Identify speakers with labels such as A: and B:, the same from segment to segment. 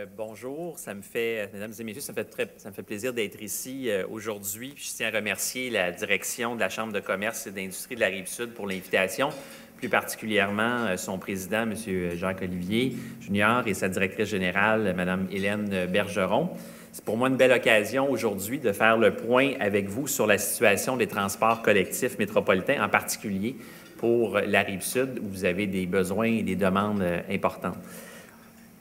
A: Euh, bonjour, ça me fait, messieurs, ça me fait, plaisir d'être ici euh, aujourd'hui. Je tiens à remercier la direction de la Chambre de commerce et d'industrie de la Rive-Sud pour l'invitation, plus particulièrement euh, son président, M. Jacques-Olivier Junior, et sa directrice générale, Mme Hélène Bergeron. C'est pour moi une belle occasion aujourd'hui de faire le point avec vous sur la situation des transports collectifs métropolitains, en particulier pour la Rive-Sud, où vous avez des besoins et des demandes importantes.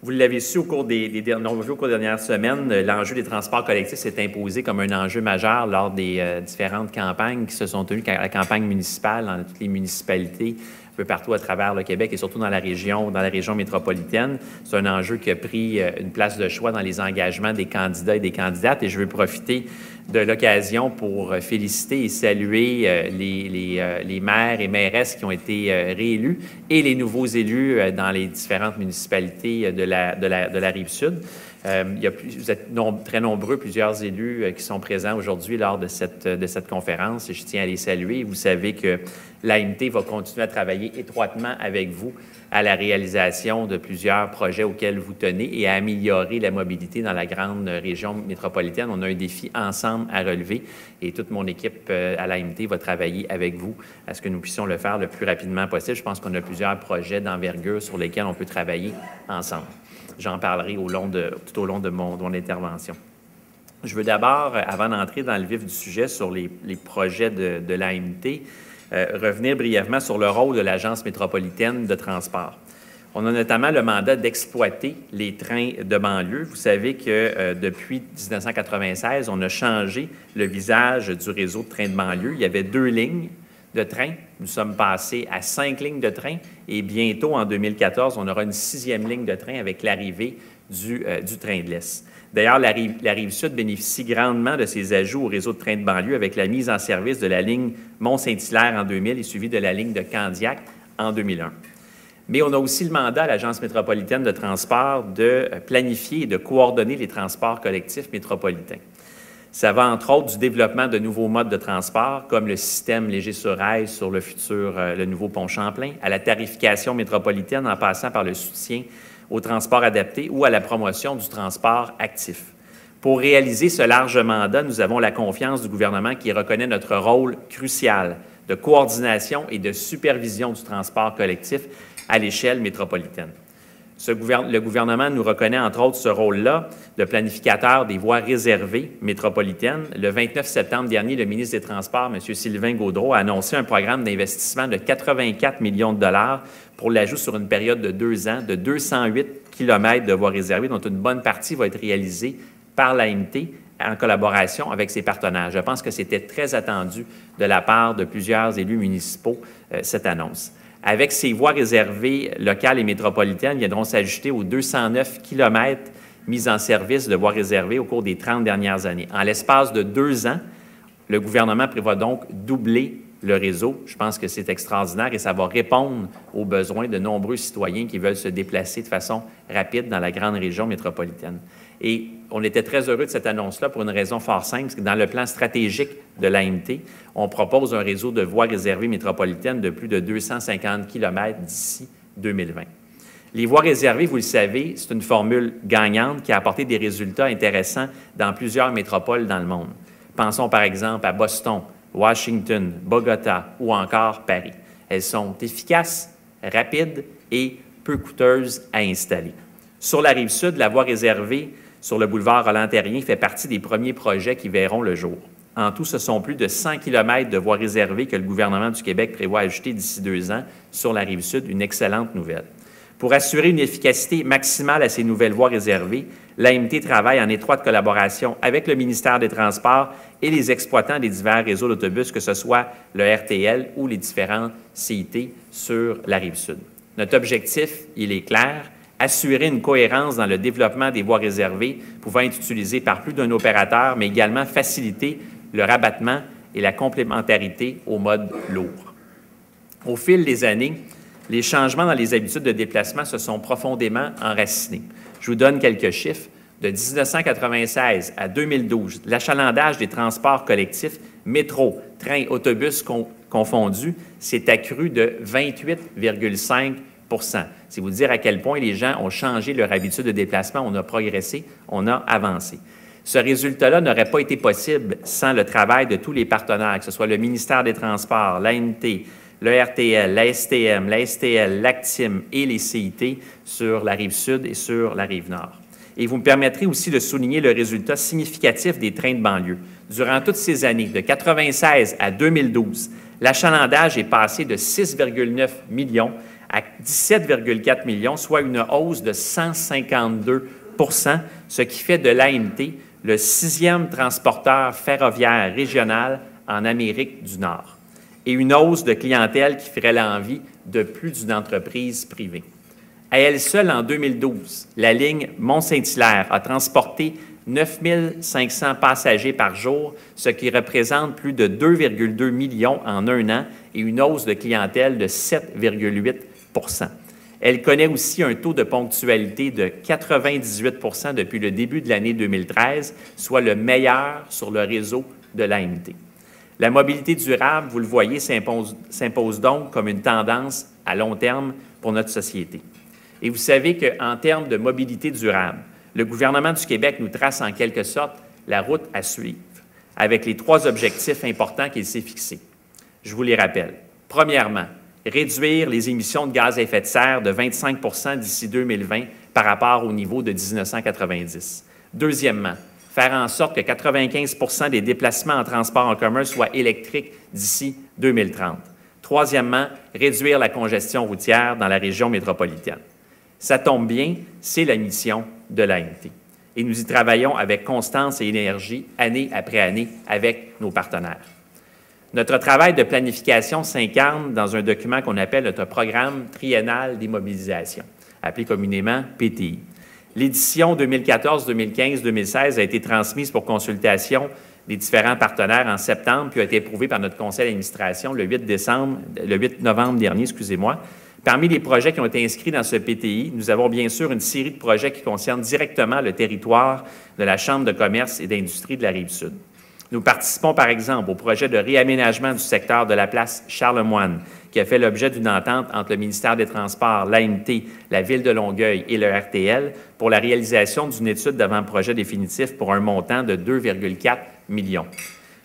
A: Vous l'avez su au cours des, dernières semaines, l'enjeu des transports collectifs s'est imposé comme un enjeu majeur lors des euh, différentes campagnes qui se sont tenues, la campagne municipale dans toutes les municipalités un peu partout à travers le Québec et surtout dans la région, dans la région métropolitaine. C'est un enjeu qui a pris euh, une place de choix dans les engagements des candidats et des candidates et je veux profiter de l'occasion pour euh, féliciter et saluer euh, les, euh, les, maires et mairesses qui ont été réélus et les nouveaux élus dans les différentes municipalités de la, de la, de la Rive-Sud. il y a, vous êtes très nombreux, plusieurs élus qui sont présents aujourd'hui lors de cette, de cette conférence et je tiens à les saluer. Vous savez que l'AMT va continuer à travailler étroitement avec vous à la réalisation de plusieurs projets auxquels vous tenez et à améliorer la mobilité dans la grande région métropolitaine. On a un défi ensemble à relever et toute mon équipe euh, à l'AMT va travailler avec vous à ce que nous puissions le faire le plus rapidement possible. Je pense qu'on a plusieurs projets d'envergure sur lesquels on peut travailler ensemble. J'en parlerai tout au long de mon, intervention. Je veux d'abord, avant d'entrer dans le vif du sujet sur les, projets de, de l'AMT, euh, revenir brièvement sur le rôle de l'Agence métropolitaine de transport. On a notamment le mandat d'exploiter les trains de banlieue. Vous savez que euh, depuis 1996, on a changé le visage du réseau de trains de banlieue. Il y avait deux lignes de train. Nous sommes passés à cinq lignes de train et bientôt, en 2014, on aura une sixième ligne de train avec l'arrivée du, euh, du train de l'Est. D'ailleurs, la rive, sud bénéficie grandement de ces ajouts au réseau de trains de banlieue avec la mise en service de la ligne Mont-Saint-Hilaire en 2000 et suivie de la ligne de Candiac en 2001. Mais on a aussi le mandat à l'Agence métropolitaine de transport de planifier et de coordonner les transports collectifs métropolitains. Ça va entre autres du développement de nouveaux modes de transport, comme le système léger sur rail sur le futur, euh, le nouveau pont Champlain, à la tarification métropolitaine en passant par le soutien au transport adapté ou à la promotion du transport actif. Pour réaliser ce large mandat, nous avons la confiance du gouvernement qui reconnaît notre rôle crucial de coordination et de supervision du transport collectif à l'échelle métropolitaine le gouvernement nous reconnaît entre autres ce rôle-là de planificateur des voies réservées métropolitaines. Le 29 septembre dernier, le ministre des Transports, M. Sylvain Gaudreau, a annoncé un programme d'investissement de 84 millions de dollars pour l'ajout sur une période de deux ans de 208 kilomètres de voies réservées, dont une bonne partie va être réalisée par l'AMT en collaboration avec ses partenaires. Je pense que c'était très attendu de la part de plusieurs élus municipaux, euh, cette annonce. Avec ces voies réservées locales et métropolitaines, viendront s'ajouter aux 209 kilomètres mis en service de voies réservées au cours des 30 dernières années. En l'espace de deux ans, le gouvernement prévoit donc doubler le réseau. Je pense que c'est extraordinaire et ça va répondre aux besoins de nombreux citoyens qui veulent se déplacer de façon rapide dans la grande région métropolitaine. Et on était très heureux de cette annonce-là pour une raison fort simple, parce que dans le plan stratégique de l'AMT, on propose un réseau de voies réservées métropolitaines de plus de 250 km d'ici 2020. Les voies réservées, vous le savez, c'est une formule gagnante qui a apporté des résultats intéressants dans plusieurs métropoles dans le monde. Pensons par exemple à Boston, Washington, Bogota ou encore Paris. Elles sont efficaces, rapides et peu coûteuses à installer. Sur la rive sud, la voie réservée sur le boulevard Roland-Terrien fait partie des premiers projets qui verront le jour. En tout, ce sont plus de 100 km de voies réservées que le gouvernement du Québec prévoit ajouter d'ici deux ans sur la rive sud, une excellente nouvelle. Pour assurer une efficacité maximale à ces nouvelles voies réservées, l'AMT travaille en étroite collaboration avec le ministère des Transports et les exploitants des divers réseaux d'autobus, que ce soit le RTL ou les différents CIT sur la rive sud. Notre objectif, il est clair, assurer une cohérence dans le développement des voies réservées pouvant être utilisées par plus d'un opérateur, mais également faciliter le rabattement et la complémentarité au mode lourd. Au fil des années, les changements dans les habitudes de déplacement se sont profondément enracinés. Je vous donne quelques chiffres. De 1996 à 2012, l'achalandage des transports collectifs, métro, train, autobus confondus, s'est accru de 28,5 C'est vous dire à quel point les gens ont changé leur habitude de déplacement, on a progressé, on a avancé. Ce résultat-là n'aurait pas été possible sans le travail de tous les partenaires, que ce soit le ministère des Transports, l'ANT, le RTL, la STM, la STL, l'ACTIM et les CIT sur la rive sud et sur la rive nord. Et vous me permettrez aussi de souligner le résultat significatif des trains de banlieue. Durant toutes ces années, de 1996 à 2012, l'achalandage est passé de 6,9 millions à 17,4 millions, soit une hausse de 152% ce qui fait de l'AMT le sixième transporteur ferroviaire régional en Amérique du Nord et une hausse de clientèle qui ferait l'envie de plus d'une entreprise privée. À elle seule, en 2012, la ligne Mont-Saint-Hilaire a transporté 9 500 passagers par jour, ce qui représente plus de 2,2 millions en un an et une hausse de clientèle de 7,8 Elle connaît aussi un taux de ponctualité de 98% depuis le début de l'année 2013, soit le meilleur sur le réseau de l'AMT. La mobilité durable, vous le voyez, s'impose donc comme une tendance à long terme pour notre société. Et vous savez qu'en termes de mobilité durable, le gouvernement du Québec nous trace en quelque sorte la route à suivre, avec les trois objectifs importants qu'il s'est fixés. Je vous les rappelle. Premièrement, réduire les émissions de gaz à effet de serre de 25% d'ici 2020 par rapport au niveau de 1990. Deuxièmement, faire en sorte que 95% des déplacements en transport en commun soient électriques d'ici 2030. Troisièmement, réduire la congestion routière dans la région métropolitaine. Ça tombe bien, c'est la mission de l'ANT. Et nous y travaillons avec constance et énergie, année après année, avec nos partenaires. Notre travail de planification s'incarne dans un document qu'on appelle notre programme triennal d'immobilisation, appelé communément PTI. L'édition 2014, 2015, 2016 a été transmise pour consultation des différents partenaires en septembre, puis a été approuvée par notre conseil d'administration le 8 décembre, le 8 novembre dernier, excusez-moi. Parmi les projets qui ont été inscrits dans ce PTI, nous avons bien sûr une série de projets qui concernent directement le territoire de la Chambre de commerce et d'industrie de la Rive-Sud. Nous participons, par exemple, au projet de réaménagement du secteur de la place Charlemagne, qui a fait l'objet d'une entente entre le ministère des Transports, l'AMT, la Ville de Longueuil et le RTL pour la réalisation d'une étude d'avant-projet définitif pour un montant de 2,4 millions.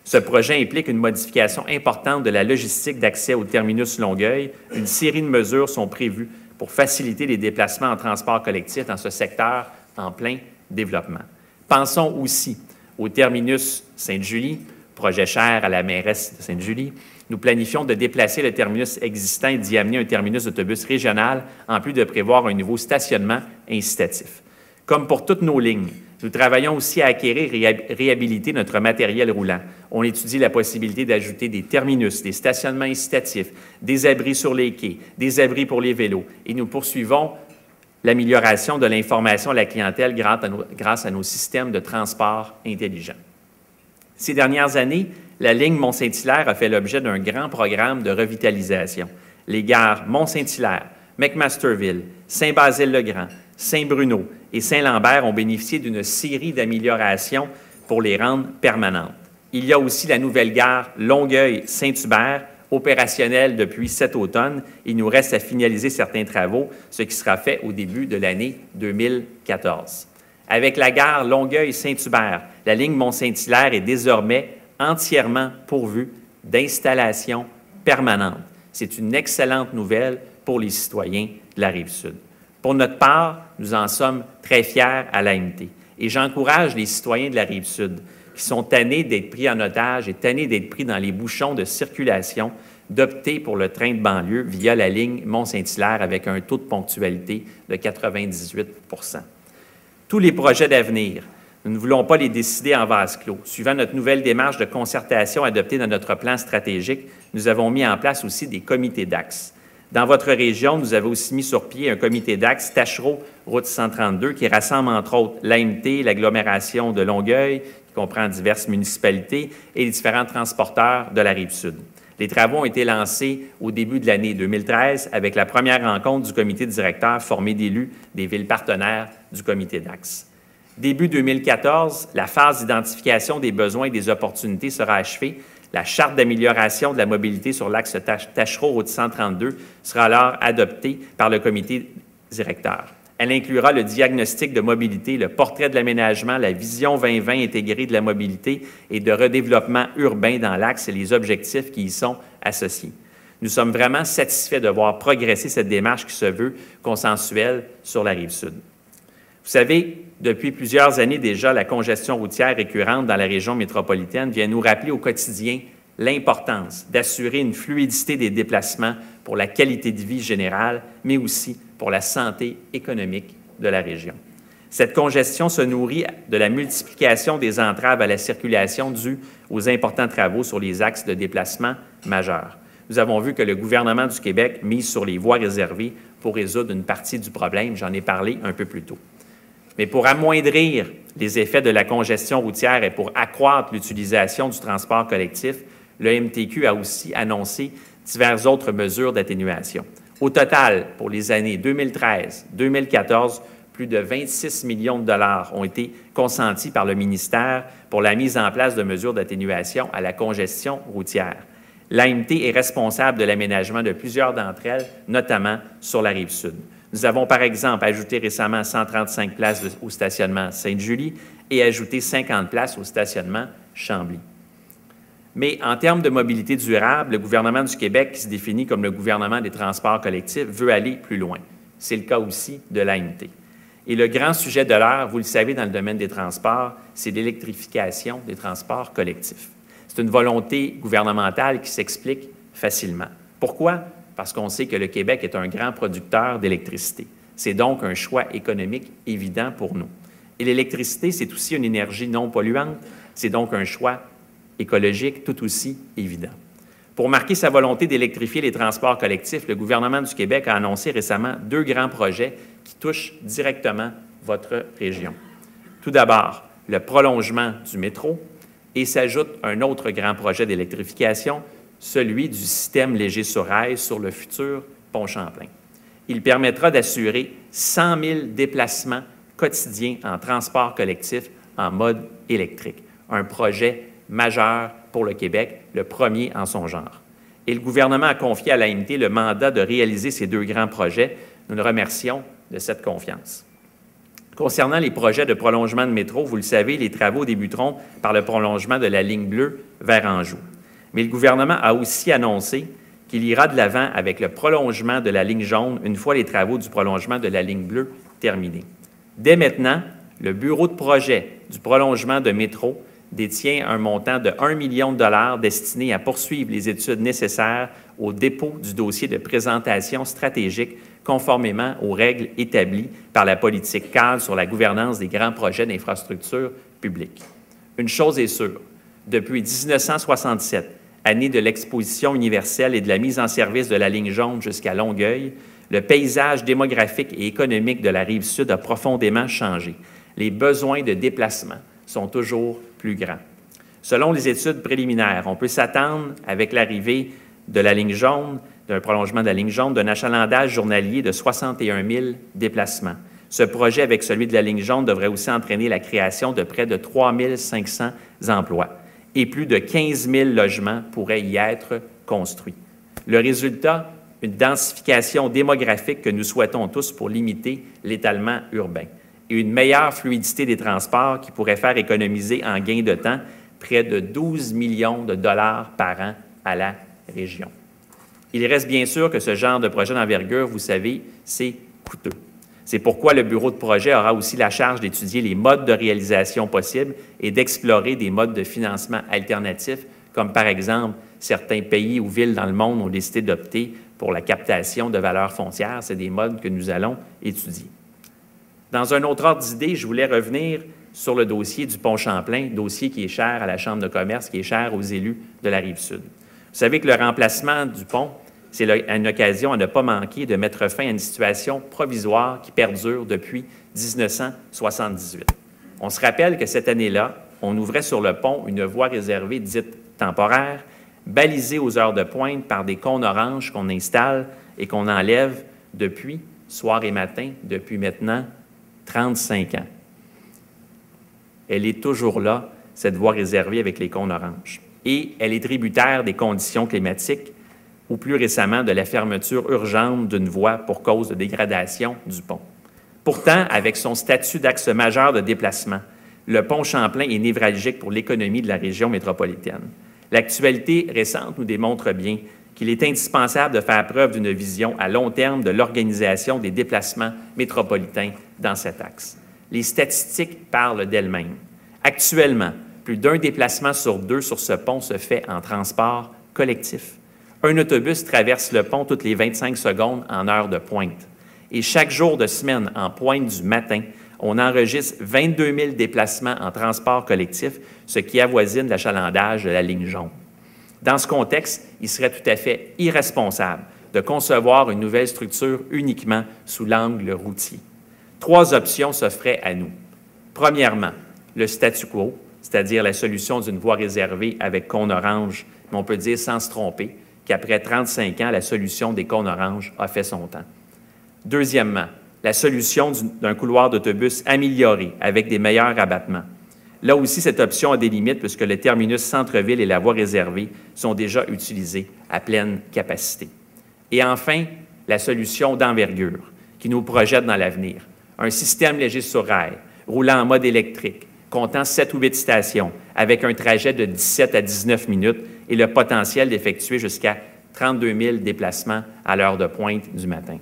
A: Ce projet implique une modification importante de la logistique d'accès au terminus Longueuil. Une série de mesures sont prévues pour faciliter les déplacements en transport collectif dans ce secteur en plein développement. Pensons aussi au terminus Sainte-Julie, projet cher à la mairesse de Sainte-Julie, nous planifions de déplacer le terminus existant et d'y amener un terminus d'autobus régional, en plus de prévoir un nouveau stationnement incitatif. Comme pour toutes nos lignes, nous travaillons aussi à acquérir et réhabiliter notre matériel roulant. On étudie la possibilité d'ajouter des terminus, des stationnements incitatifs, des abris sur les quais, des abris pour les vélos, et nous poursuivons l'amélioration de l'information à la clientèle grâce à, nos, systèmes de transport intelligents. Ces dernières années, la ligne Mont-Saint-Hilaire a fait l'objet d'un grand programme de revitalisation. Les gares Mont-Saint-Hilaire, McMasterville, Saint-Basile-le-Grand, Saint-Bruno et Saint-Lambert ont bénéficié d'une série d'améliorations pour les rendre permanentes. Il y a aussi la nouvelle gare Longueuil-Saint-Hubert opérationnel depuis cet automne. Il nous reste à finaliser certains travaux, ce qui sera fait au début de l'année 2014. Avec la gare Longueuil-Saint-Hubert, la ligne Mont-Saint-Hilaire est désormais entièrement pourvue d'installations permanentes. C'est une excellente nouvelle pour les citoyens de la Rive-Sud. Pour notre part, nous en sommes très fiers à l'AMT. Et j'encourage les citoyens de la Rive-Sud qui sont tannés d'être pris en otage et tannés d'être pris dans les bouchons de circulation, d'opter pour le train de banlieue via la ligne Mont-Saint-Hilaire avec un taux de ponctualité de 98% Tous les projets d'avenir, nous ne voulons pas les décider en vase clos. Suivant notre nouvelle démarche de concertation adoptée dans notre plan stratégique, nous avons mis en place aussi des comités d'axe. Dans votre région, nous avons aussi mis sur pied un comité d'axe Tachereau, route 132, qui rassemble entre autres l'AMT, l'agglomération de Longueuil, comprend diverses municipalités et les différents transporteurs de la rive sud. Les travaux ont été lancés au début de l'année 2013 avec la première rencontre du comité directeur formé d'élus des villes partenaires du comité d'Axe. Début 2014, la phase d'identification des besoins et des opportunités sera achevée. La charte d'amélioration de la mobilité sur l'axe Tachereau-Route 132 sera alors adoptée par le comité directeur. Elle inclura le diagnostic de mobilité, le portrait de l'aménagement, la vision 2020 intégrée de la mobilité et de redéveloppement urbain dans l'axe et les objectifs qui y sont associés. Nous sommes vraiment satisfaits de voir progresser cette démarche qui se veut consensuelle sur la rive sud. Vous savez, depuis plusieurs années déjà, la congestion routière récurrente dans la région métropolitaine vient nous rappeler au quotidien l'importance d'assurer une fluidité des déplacements pour la qualité de vie générale, mais aussi pour la santé économique de la région. Cette congestion se nourrit de la multiplication des entraves à la circulation dues aux importants travaux sur les axes de déplacement majeurs. Nous avons vu que le gouvernement du Québec mise sur les voies réservées pour résoudre une partie du problème. J'en ai parlé un peu plus tôt. Mais pour amoindrir les effets de la congestion routière et pour accroître l'utilisation du transport collectif, le MTQ a aussi annoncé diverses autres mesures d'atténuation. Au total, pour les années 2013-2014, plus de 26 millions de dollars ont été consentis par le ministère pour la mise en place de mesures d'atténuation à la congestion routière. L'AMT est responsable de l'aménagement de plusieurs d'entre elles, notamment sur la rive sud. Nous avons, par exemple, ajouté récemment 135 places au stationnement Sainte-Julie et ajouté 50 places au stationnement Chambly. Mais en termes de mobilité durable, le gouvernement du Québec, qui se définit comme le gouvernement des transports collectifs, veut aller plus loin. C'est le cas aussi de l'AMT. Et le grand sujet de l'heure, vous le savez, dans le domaine des transports, c'est l'électrification des transports collectifs. C'est une volonté gouvernementale qui s'explique facilement. Pourquoi? Parce qu'on sait que le Québec est un grand producteur d'électricité. C'est donc un choix économique évident pour nous. Et l'électricité, c'est aussi une énergie non polluante. C'est donc un choix écologique tout aussi évident. Pour marquer sa volonté d'électrifier les transports collectifs, le gouvernement du Québec a annoncé récemment deux grands projets qui touchent directement votre région. Tout d'abord, le prolongement du métro et s'ajoute un autre grand projet d'électrification, celui du système léger sur rail sur le futur pont Champlain. Il permettra d'assurer 100 000 déplacements quotidiens en transport collectif en mode électrique. Un projet majeur pour le Québec, le premier en son genre. Et le gouvernement a confié à l'AMT le mandat de réaliser ces deux grands projets. Nous le remercions de cette confiance. Concernant les projets de prolongement de métro, vous le savez, les travaux débuteront par le prolongement de la ligne bleue vers Anjou. Mais le gouvernement a aussi annoncé qu'il ira de l'avant avec le prolongement de la ligne jaune une fois les travaux du prolongement de la ligne bleue terminés. Dès maintenant, le bureau de projet du prolongement de métro détient un montant de 1 million de dollars destiné à poursuivre les études nécessaires au dépôt du dossier de présentation stratégique conformément aux règles établies par la politique cadre sur la gouvernance des grands projets d'infrastructures publiques. Une chose est sûre, depuis 1967, année de l'exposition universelle et de la mise en service de la ligne jaune jusqu'à Longueuil, le paysage démographique et économique de la rive sud a profondément changé. Les besoins de déplacement sont toujours plus grands. Selon les études préliminaires, on peut s'attendre, avec l'arrivée de la ligne jaune, d'un prolongement de la ligne jaune, d'un achalandage journalier de 61 000 déplacements. Ce projet, avec celui de la ligne jaune, devrait aussi entraîner la création de près de 3 500 emplois et plus de 15 000 logements pourraient y être construits. Le résultat, une densification démographique que nous souhaitons tous pour limiter l'étalement urbain et une meilleure fluidité des transports qui pourrait faire économiser en gain de temps près de 12 millions de dollars par an à la région. Il reste bien sûr que ce genre de projet d'envergure, vous savez, c'est coûteux. C'est pourquoi le bureau de projet aura aussi la charge d'étudier les modes de réalisation possibles et d'explorer des modes de financement alternatifs, comme par exemple certains pays ou villes dans le monde ont décidé d'opter pour la captation de valeurs foncières. C'est des modes que nous allons étudier. Dans un autre ordre d'idée, je voulais revenir sur le dossier du pont Champlain, dossier qui est cher à la Chambre de commerce, qui est cher aux élus de la rive sud. Vous savez que le remplacement du pont c'est une occasion à ne pas manquer de mettre fin à une situation provisoire qui perdure depuis 1978. On se rappelle que cette année-là, on ouvrait sur le pont une voie réservée dite temporaire, balisée aux heures de pointe par des cônes oranges qu'on installe et qu'on enlève depuis soir et matin, depuis maintenant 35 ans. Elle est toujours là, cette voie réservée avec les cônes oranges. et elle est tributaire des conditions climatiques ou plus récemment de la fermeture urgente d'une voie pour cause de dégradation du pont. Pourtant, avec son statut d'axe majeur de déplacement, le pont Champlain est névralgique pour l'économie de la région métropolitaine. L'actualité récente nous démontre bien qu'il est indispensable de faire preuve d'une vision à long terme de l'organisation des déplacements métropolitains dans cet axe. Les statistiques parlent d'elles-mêmes. Actuellement, plus d'un déplacement sur deux sur ce pont se fait en transport collectif. Un autobus traverse le pont toutes les 25 secondes en heure de pointe. Et chaque jour de semaine, en pointe du matin, on enregistre 22 000 déplacements en transport collectif, ce qui avoisine l'achalandage de la ligne jaune. Dans ce contexte, il serait tout à fait irresponsable de concevoir une nouvelle structure uniquement sous l'angle routier. Trois options s'offraient à nous. Premièrement, le statu quo, c'est-à-dire la solution d'une voie réservée avec cône orange, mais on peut dire sans se tromper qu'après 35 ans, la solution des cônes oranges a fait son temps. Deuxièmement, la solution d'un couloir d'autobus amélioré avec des meilleurs abattements. Là aussi, cette option a des limites puisque le terminus centre-ville et la voie réservée sont déjà utilisés à pleine capacité. Et enfin, la solution d'envergure qui nous projette dans l'avenir. Un système léger sur rail, roulant en mode électrique, comptant 7 ou 8 stations, avec un trajet de 17 à 19 minutes et le potentiel d'effectuer jusqu'à 32 000 déplacements à l'heure de pointe du matin.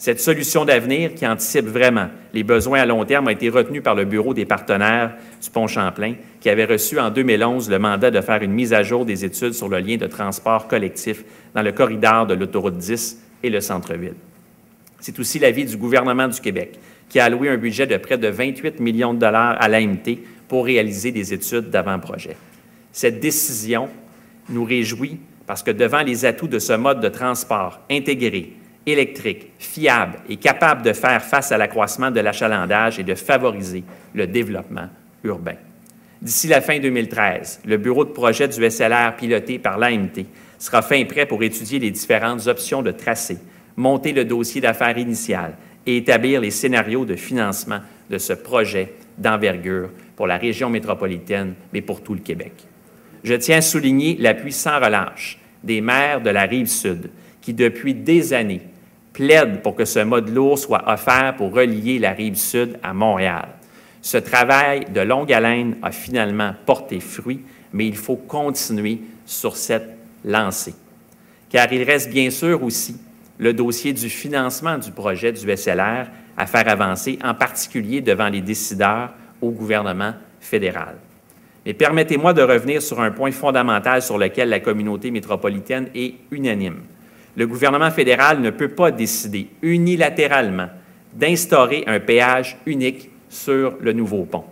A: Cette solution d'avenir qui anticipe vraiment les besoins à long terme a été retenue par le Bureau des partenaires du Pont Champlain, qui avait reçu en 2011 le mandat de faire une mise à jour des études sur le lien de transport collectif dans le corridor de l'autoroute 10 et le centre-ville. C'est aussi l'avis du gouvernement du Québec, qui a alloué un budget de près de 28 millions de dollars à l'AMT pour réaliser des études d'avant-projet. Cette décision nous réjouit parce que devant les atouts de ce mode de transport intégré, électrique, fiable et capable de faire face à l'accroissement de l'achalandage et de favoriser le développement urbain. D'ici la fin 2013, le bureau de projet du SLR piloté par l'AMT sera fin prêt pour étudier les différentes options de tracé, monter le dossier d'affaires initial et établir les scénarios de financement de ce projet d'envergure pour la région métropolitaine, mais pour tout le Québec. Je tiens à souligner l'appui sans relâche des maires de la rive sud qui, depuis des années, plaide pour que ce mode lourd soit offert pour relier la rive sud à Montréal. Ce travail de longue haleine a finalement porté fruit, mais il faut continuer sur cette lancée. Car il reste bien sûr aussi le dossier du financement du projet du SLR à faire avancer, en particulier devant les décideurs au gouvernement fédéral. Mais permettez-moi de revenir sur un point fondamental sur lequel la communauté métropolitaine est unanime le gouvernement fédéral ne peut pas décider unilatéralement d'instaurer un péage unique sur le nouveau pont.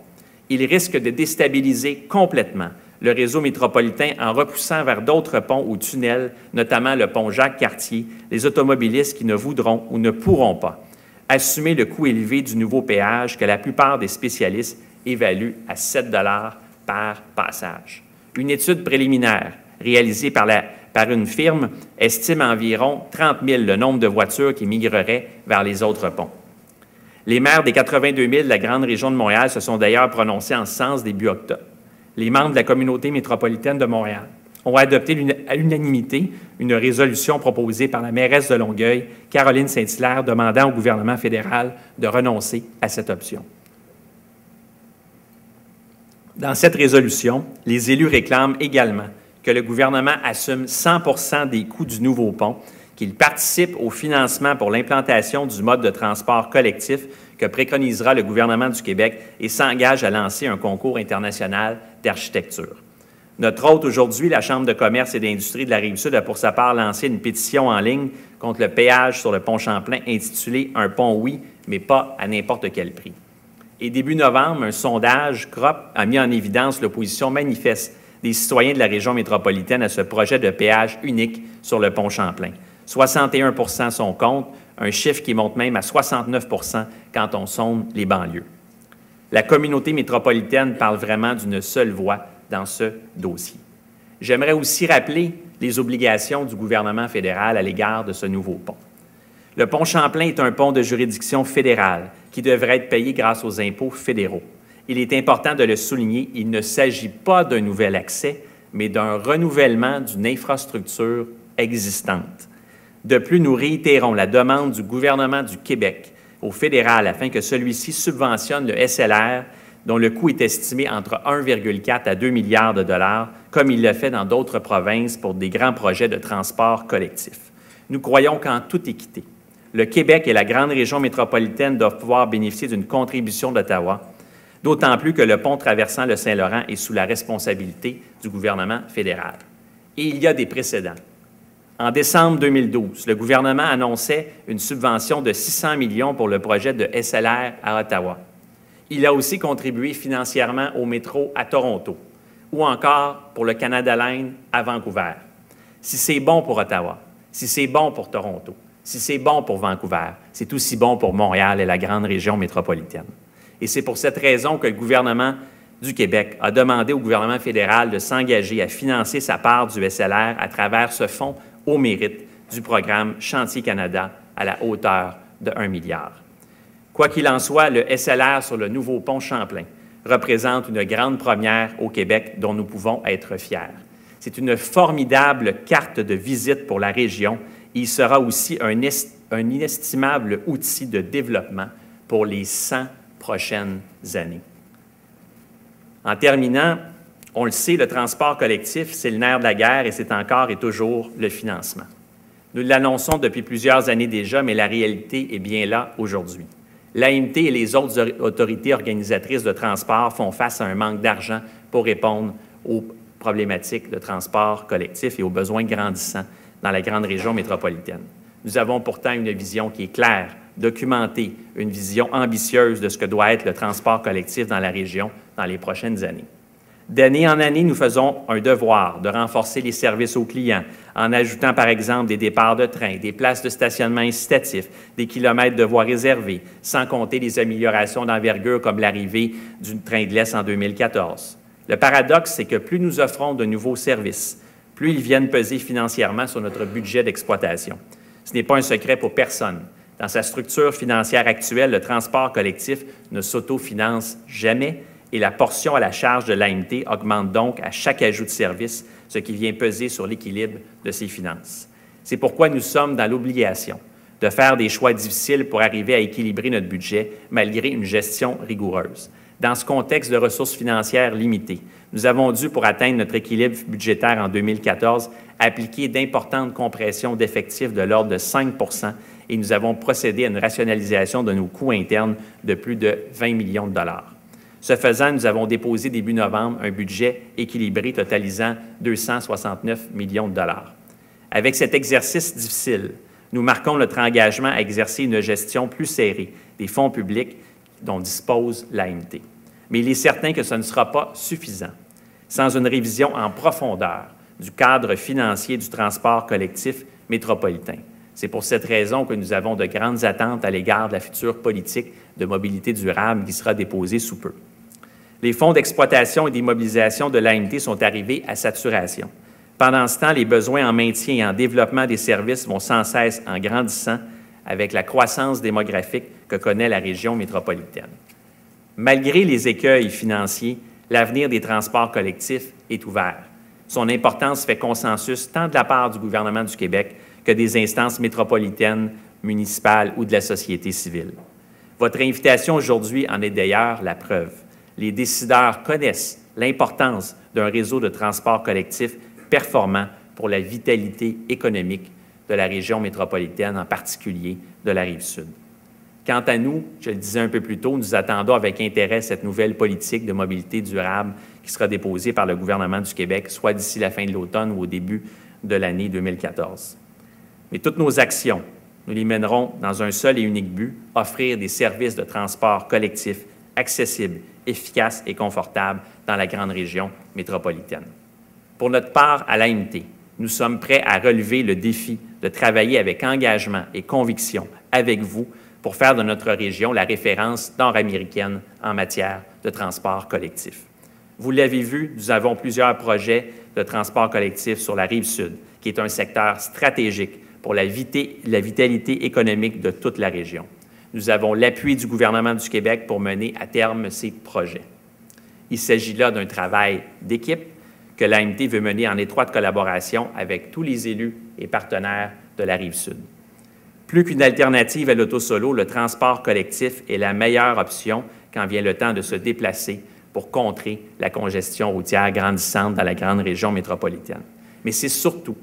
A: Il risque de déstabiliser complètement le réseau métropolitain en repoussant vers d'autres ponts ou tunnels, notamment le pont Jacques-Cartier, les automobilistes qui ne voudront ou ne pourront pas assumer le coût élevé du nouveau péage que la plupart des spécialistes évaluent à 7 par passage. Une étude préliminaire réalisée par la par une firme estime environ 30 000 le nombre de voitures qui migreraient vers les autres ponts. Les maires des 82 000 de la grande région de Montréal se sont d'ailleurs prononcés en ce sens début octobre. Les membres de la communauté métropolitaine de Montréal ont adopté à l'unanimité une résolution proposée par la mairesse de Longueuil, Caroline Saint-Hilaire, demandant au gouvernement fédéral de renoncer à cette option. Dans cette résolution, les élus réclament également que le gouvernement assume 100 des coûts du nouveau pont, qu'il participe au financement pour l'implantation du mode de transport collectif que préconisera le gouvernement du Québec et s'engage à lancer un concours international d'architecture. Notre hôte aujourd'hui, la Chambre de commerce et d'industrie de la Rive-Sud, a pour sa part lancé une pétition en ligne contre le péage sur le pont Champlain intitulée Un pont oui, mais pas à n'importe quel prix. Et début novembre, un sondage CROP a mis en évidence l'opposition manifeste des citoyens de la région métropolitaine à ce projet de péage unique sur le pont Champlain. 61% sont contre, un chiffre qui monte même à 69% quand on sonde les banlieues. La communauté métropolitaine parle vraiment d'une seule voix dans ce dossier. J'aimerais aussi rappeler les obligations du gouvernement fédéral à l'égard de ce nouveau pont. Le pont Champlain est un pont de juridiction fédérale qui devrait être payé grâce aux impôts fédéraux il est important de le souligner, il ne s'agit pas d'un nouvel accès, mais d'un renouvellement d'une infrastructure existante. De plus, nous réitérons la demande du gouvernement du Québec au fédéral afin que celui-ci subventionne le SLR dont le coût est estimé entre 1,4 à 2 milliards de dollars, comme il le fait dans d'autres provinces pour des grands projets de transport collectif. Nous croyons qu'en toute équité, le Québec et la grande région métropolitaine doivent pouvoir bénéficier d'une contribution d'Ottawa, d'autant plus que le pont traversant le Saint-Laurent est sous la responsabilité du gouvernement fédéral. Et il y a des précédents. En décembre 2012, le gouvernement annonçait une subvention de 600 millions pour le projet de SLR à Ottawa. Il a aussi contribué financièrement au métro à Toronto ou encore pour le Canada Line à Vancouver. Si c'est bon pour Ottawa, si c'est bon pour Toronto, si c'est bon pour Vancouver, c'est aussi bon pour Montréal et la grande région métropolitaine. Et c'est pour cette raison que le gouvernement du Québec a demandé au gouvernement fédéral de s'engager à financer sa part du SLR à travers ce fonds au mérite du programme Chantier Canada à la hauteur de 1 milliard. Quoi qu'il en soit, le SLR sur le nouveau pont Champlain représente une grande première au Québec dont nous pouvons être fiers. C'est une formidable carte de visite pour la région il sera aussi un, un inestimable outil de développement pour les 100 prochaines années. En terminant, on le sait, le transport collectif, c'est le nerf de la guerre et c'est encore et toujours le financement. Nous l'annonçons depuis plusieurs années déjà, mais la réalité est bien là aujourd'hui. L'AMT et les autres autorités organisatrices de transport font face à un manque d'argent pour répondre aux problématiques de transport collectif et aux besoins grandissants dans la grande région métropolitaine. Nous avons pourtant une vision qui est claire, documentée, une vision ambitieuse de ce que doit être le transport collectif dans la région dans les prochaines années. D'année en année, nous faisons un devoir de renforcer les services aux clients en ajoutant par exemple des départs de train, des places de stationnement incitatifs, des kilomètres de voies réservées, sans compter les améliorations d'envergure comme l'arrivée du train de l'Est en 2014. Le paradoxe, c'est que plus nous offrons de nouveaux services, plus ils viennent peser financièrement sur notre budget d'exploitation. Ce n'est pas un secret pour personne. Dans sa structure financière actuelle, le transport collectif ne s'autofinance jamais et la portion à la charge de l'AMT augmente donc à chaque ajout de service, ce qui vient peser sur l'équilibre de ses finances. C'est pourquoi nous sommes dans l'obligation de faire des choix difficiles pour arriver à équilibrer notre budget malgré une gestion rigoureuse. Dans ce contexte de ressources financières limitées, nous avons dû, pour atteindre notre équilibre budgétaire en 2014, appliquer d'importantes compressions d'effectifs de l'ordre de 5 et nous avons procédé à une rationalisation de nos coûts internes de plus de 20 millions de dollars. Ce faisant, nous avons déposé début novembre un budget équilibré totalisant 269 millions de dollars. Avec cet exercice difficile, nous marquons notre engagement à exercer une gestion plus serrée des fonds publics dont dispose l'AMT. Mais il est certain que ce ne sera pas suffisant. Sans une révision en profondeur du cadre financier du transport collectif métropolitain. C'est pour cette raison que nous avons de grandes attentes à l'égard de la future politique de mobilité durable qui sera déposée sous peu. Les fonds d'exploitation et d'immobilisation de l'AMT sont arrivés à saturation. Pendant ce temps, les besoins en maintien et en développement des services vont sans cesse en grandissant avec la croissance démographique que connaît la région métropolitaine. Malgré les écueils financiers, l'avenir des transports collectifs est ouvert. Son importance fait consensus tant de la part du gouvernement du Québec que des instances métropolitaines, municipales ou de la société civile. Votre invitation aujourd'hui en est d'ailleurs la preuve les décideurs connaissent l'importance d'un réseau de transport collectif performant pour la vitalité économique de la région métropolitaine, en particulier de la rive sud. Quant à nous, je le disais un peu plus tôt, nous attendons avec intérêt cette nouvelle politique de mobilité durable qui sera déposée par le gouvernement du Québec, soit d'ici la fin de l'automne ou au début de l'année 2014. Mais toutes nos actions, nous les mènerons dans un seul et unique but, offrir des services de transport collectif accessibles efficace et confortable dans la grande région métropolitaine. Pour notre part, à l'AMT, nous sommes prêts à relever le défi de travailler avec engagement et conviction avec vous pour faire de notre région la référence nord-américaine en matière de transport collectif. Vous l'avez vu, nous avons plusieurs projets de transport collectif sur la rive sud, qui est un secteur stratégique pour la, vitalité économique de toute la région. Nous avons l'appui du gouvernement du Québec pour mener à terme ces projets. Il s'agit là d'un travail d'équipe que l'AMT veut mener en étroite collaboration avec tous les élus et partenaires de la rive sud. Plus qu'une alternative à l'auto solo, le transport collectif est la meilleure option quand vient le temps de se déplacer pour contrer la congestion routière grandissante dans la grande région métropolitaine. Mais c'est surtout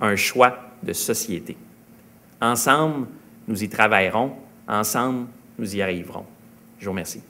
A: un choix de société. Ensemble, nous y travaillerons. Ensemble, nous y arriverons. Je vous remercie.